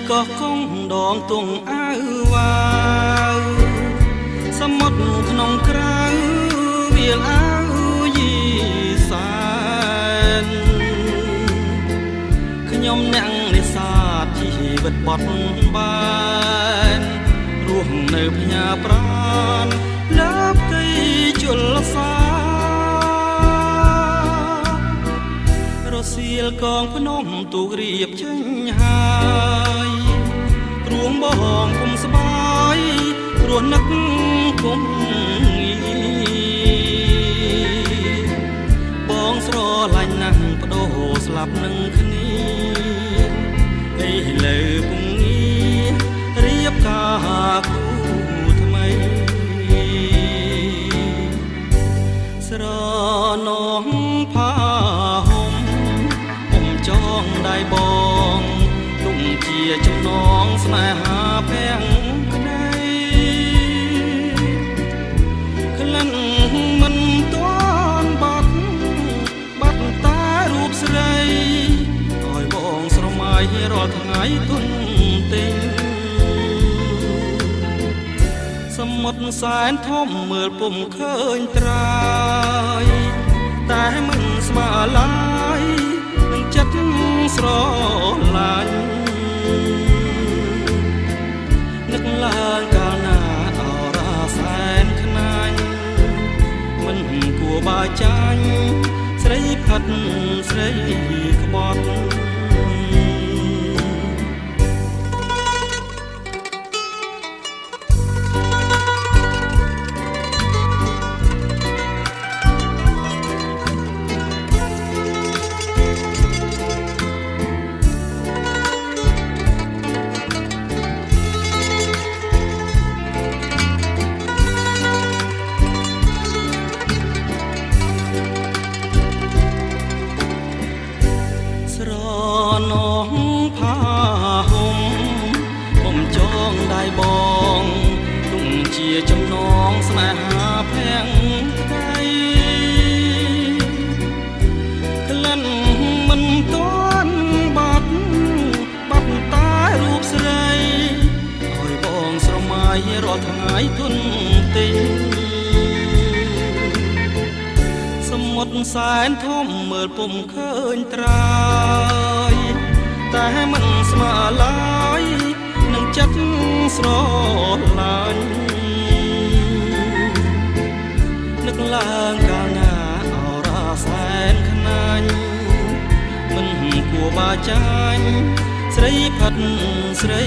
ដីកោះកងដងទងអៅវ៉ាវសមុទ្រក្នុងក្រៅវាលអៅយីសានខ្ញុំអ្នកនេសាទជីវិតបត់បែនរស់នៅផ្ញើប្រានលើបទីជលសាសៀលកងភ្នំទូករៀបចេញហើយ ព្រួងបងគុំស្បាយព្រោះនឹកគុំបងស្រឡាញ់ណាស់បដោស្លាប់នឹងគ្នាអីលើពុងងាររៀបការគូថ្មី ស្រណង ជាចំណងស្នេហាពាំងក្ដីក្លិនមិនទាន់បាត់បាត់តារូបស្រីឲ្យបងស្រមៃរាល់ថ្ងៃទុនទេសមុទ្រសែនធំមើលពុំឃើញត្រើយតែមិនស្មើឡើយនឹងចិត្តស្រ ចាញ់ស្រីផាត់ស្រីក្បត់ នងផាហុំបំចងដៃបងទុំជាចំណងស្នេហាភាំងក្ដីក្លិនមិនទាន់បាត់បាត់តែរូបស្រីឲ្យបងស្រមៃរាល់ថ្ងៃទុនទិ មុទ្រសែនធំមើលពុំឃើញត្រើយតែមិនស្មើឡើយនឹងចិត្តស្រឡាញ់នឹកឡើងកាលណាអរ៉ាសែនខ្នាញ់មិនគួរបាចាញ់ស្រីផាត់ស្រី